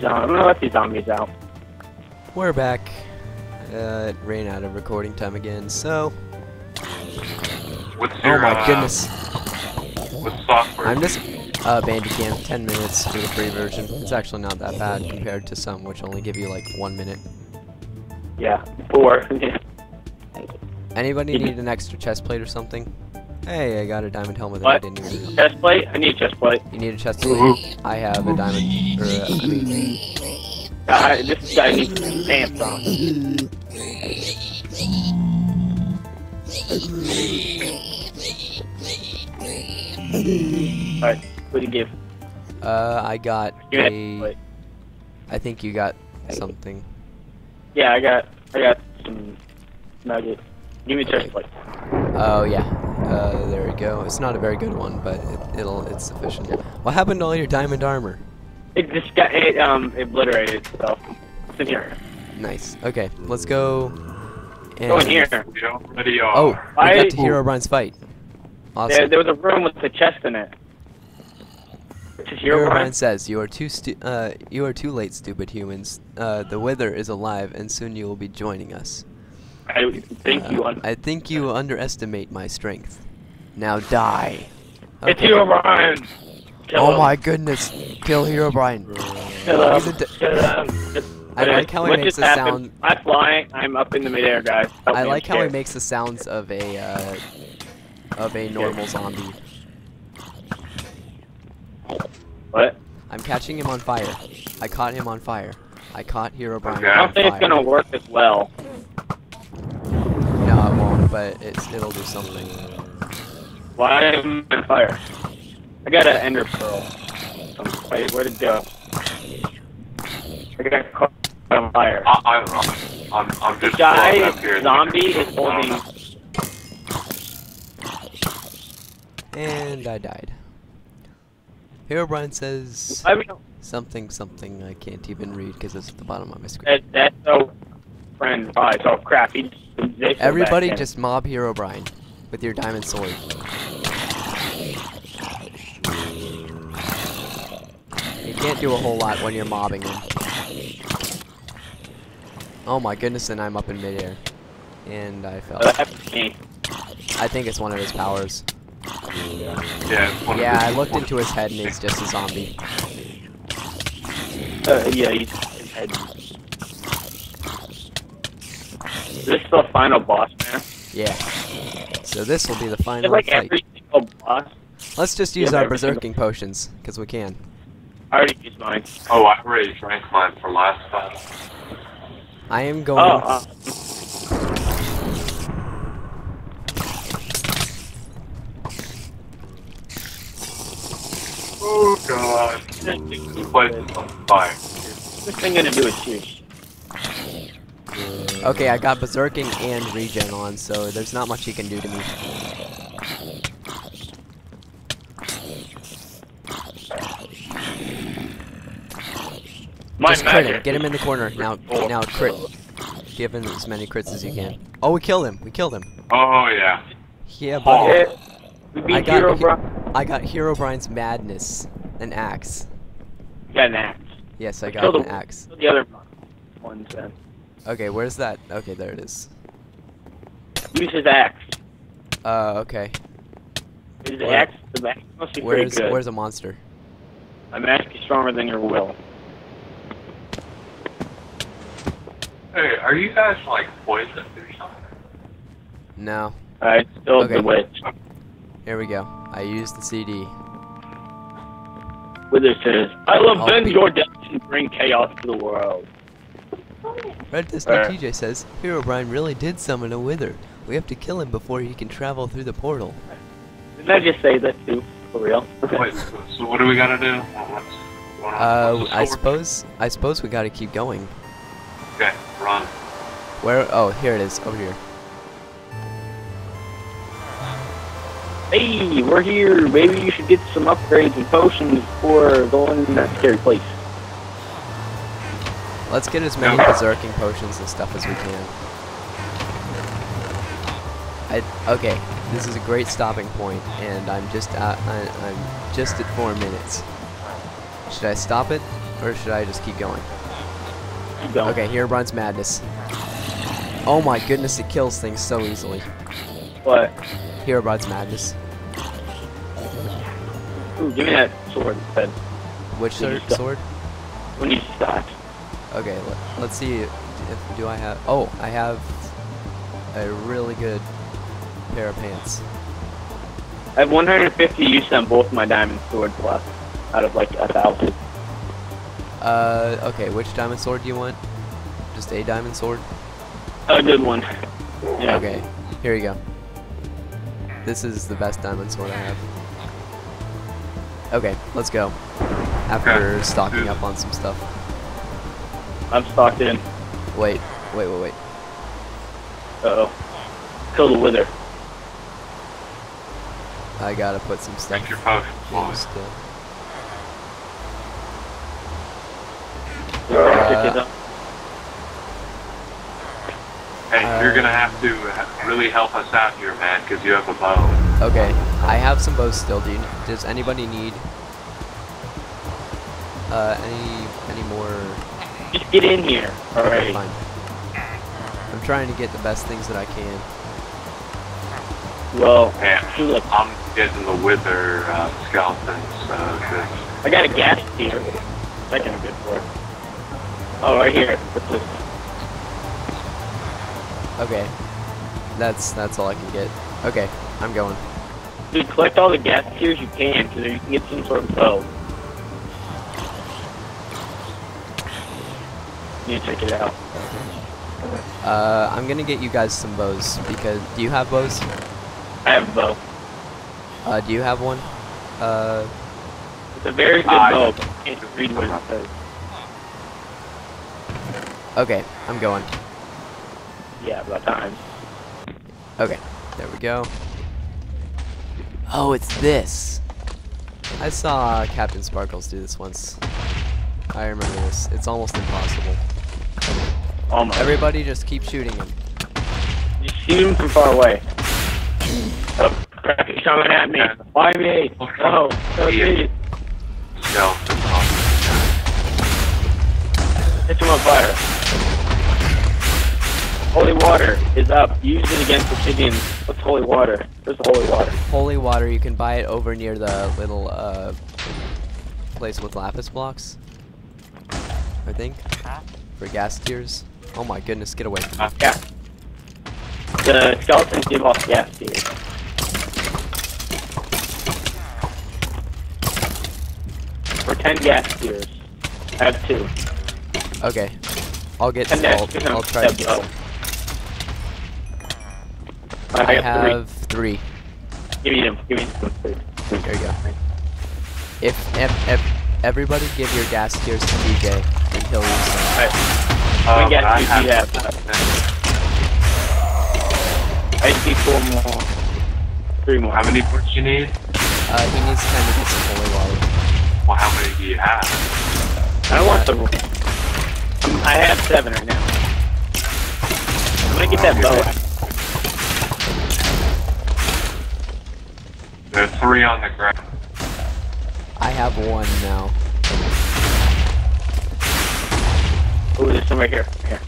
on. I'm gonna let these zombies out. We're back. Uh, it ran out of recording time again, so. What's Oh my uh, goodness. What software? I'm just. Uh, Bandicam, 10 minutes for the free version. It's actually not that bad compared to some which only give you like one minute. Yeah, four. Anybody need an extra chest plate or something? Hey, I got a diamond helmet that I What? didn't even need. chest plate? I need a chest plate. You need a chest plate? I have a diamond. Or, uh, I mean, Uh, this guy needs stamps on. Alright, what do you give? uh, I got Give me that a. plate. I think you got something. Yeah, I got, I got some nuggets. Give me a chest plate. Oh yeah. Uh, there we go. It's not a very good one, but it, it'll it's sufficient. What happened to all your diamond armor? It just got, it, um, obliterated itself. It's in here. Nice. Okay, let's go. And Go in here. We already are. Oh, we I- got to hear Brian's fight. There, Awesome. there was a room with a chest in it. Hero. Brian says, "You are too stu- uh, you are too late, stupid humans. Uh, the Wither is alive, and soon you will be joining us. I think you Uh, un- I think you underestimate my strength. Now die." It's Okay. you, Brian. Kill Oh him. my goodness! Kill Herobrine. Kill him. Kill him. I like how he makes the happened? sound- I'm flying. I'm up in the midair, guys. Help I like how he makes the sounds of a uh, of a normal zombie. What? I'm catching him on fire. I caught him on fire. I caught Herobrine Okay. I on don't think fire. it's gonna work as well. No, it won't, but it's it'll do something. Why am I on fire? I got an ender pearl. Um, Wait, where'd it go? I got caught on fire. I, I, I'm, I'm The just guy, floating up here. zombie, is holding. And I died. Herobrine says I mean, something something I can't even read because it's at the bottom of my screen. that, that's so friend. Oh, it's all crap. He just, they feel Everybody just mob Herobrine with your diamond sword. You can't do a whole lot when you're mobbing him. Oh my goodness, and I'm up in midair. And I fell. That happened to me. I think it's one of his powers. Yeah, it's one of Yeah, I looked into his head and he's just a zombie. Uh, yeah, he's his head. Is this the final boss, man? Yeah. So this will be the final It's like fight. every single boss. Let's just Yeah, use our every single- berserking potions, because we can. I already used mine. Oh, I already drank mine for last time. I am going. Oh, uh, Oh god. this thing- This place is on fire. this thing gonna do is huge. Okay, I got berserking and regen on, so there's not much he can do to me. My Just crit him. Get him in the corner. Now, now crit. Give him as many crits as you can. Oh, we killed him. We killed him. Oh yeah. Yeah, oh. buddy. Yeah, we beat I got Herobrine. I got Herobrine's madness, an axe. Got an axe. Yes, I got an axe. the other ones then. Okay, where's that? Okay, there it is. Use his axe. Uh, okay. His Where- axe, the axe must be Where's pretty good. where's a monster? My axe is stronger than your will. Hey, are you guys like poisoned or something? No. Alright, still Okay. the witch. Here we go. I used the CD. Wither says, I will I'll your death and bring chaos to the world. Red Disney Uh. TJ says, Herobrine really did summon a wither. We have to kill him before he can travel through the portal. Didn't I just say that too? For real? Wait, so, so what do we gotta do? What's, what, Uh, I suppose, I suppose we gotta keep going. Okay, run. Where, oh, here it is, over here. Hey, we're here. Maybe you should get some upgrades and potions before going to that scary place. Let's get as many berserking potions and stuff as we can. I, okay, this is a great stopping point, and I'm just at, I, I'm just at four minutes. Should I stop it? Or should I just keep going? Keep going. Okay, here runs Madness. Oh my goodness, it kills things so easily. What? Here runs Madness. Ooh, give me that sword instead. Which sword? sword? When you stop. Okay, let, let's see if do I have. Oh, I have a really good pair of pants. I have 150 use on both my diamond swords left, out of like a thousand. Uh, okay, which diamond sword do you want? Just a diamond sword? A good one. Yeah. Okay, here you go. This is the best diamond sword I have. Okay, let's go. After Okay. stocking up on some stuff. I'm stocked in. Wait, wait, wait, wait. Uh oh. Kill the wither. I gotta put some stuff Drink your potion, in boys. still. Uh, Hey, you're Uh, gonna have to really help us out here, man, because you have a bow. Okay, I have some bows still. Do you, does anybody need uh, any any more? Just get in here. Alright. Fine. I'm trying to get the best things that I can. Well, Man, see, look, I'm getting the wither uh, skeletons, so 'cause I got a gas here. Second good for it. Oh, right here. What's this? Okay, that's that's all I can get. Okay, I'm going. Dude, collect all the ghast tears you can, so you can get some sort of bow. You take it out. Uh, I'm gonna get you guys some bows because do you have bows? I have a bow. Uh, do you have one? Uh, It's a very good bow, can't read what it says. okay, I'm going. Yeah, about time. Okay, there we go. Oh, it's this. I saw Captain Sparklez do this once. I remember this. It's almost impossible. Almost. Everybody just keep shooting him. You shoot him from far away. Oh, crap, he's coming at me. Why me? Oh, so me. skeletons Hit him on fire. Holy water is up. Use it against obsidian. What's holy water? Where's the holy water? Holy water, you can buy it over near the little uh, place with lapis blocks. I think. For ghast tears. Oh my goodness, get away from me. Uh, Yeah. The skeletons give off ghast tears. For 10 ghast tears. I have two. Okay. I'll get 10 some. I'll. I'll try to get some. I, I have three. three. Give me them. Give me them. There you go. If, if, if everybody give your ghast tears to DJ and he'll use them. Alright. Uh, We got I two, have you have I see four more. Three more. How many more do you need? Uh, he needs time to get some holy water. Well, how many do you have? I don't want the. I have seven right now. I'm gonna get that bow. There are three on the ground. I have one now. Oh, some right here. Here.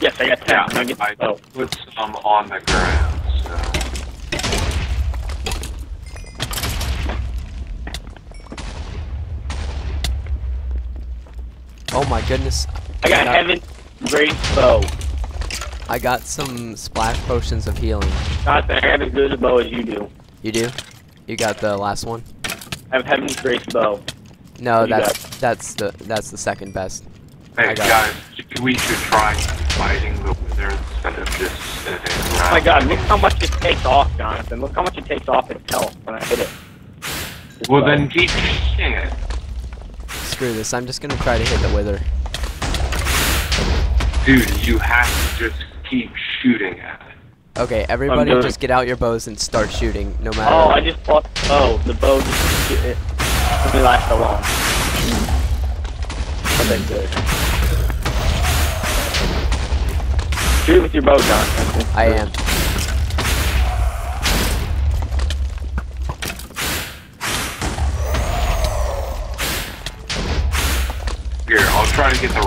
Yes, I got ten. Yeah, I'm get I the bow. put some on the ground, so... Oh my goodness. I got heaven great bow. I got some splash potions of healing. Not that I have as good a bow as you do. You do? You got the last one? I have heaven's grace bow. No, What that's that's the that's the second best. Hey, I got guys, we should try fighting the wither instead of just sitting around. Oh my god, look how much it takes off, Jonathan. Look how much it takes off its health when I hit it. This Well, bow. then keep shooting it. Screw this. I'm just gonna try to hit the wither. Dude, you have to just keep shooting at it. Okay, everybody doing just get out your bows and start shooting, no matter. Oh, I just bought the bow. The bow just shoot it only lasts so long. But that's good. Shoot it with your bow, Jonathan. I am. You trying to get the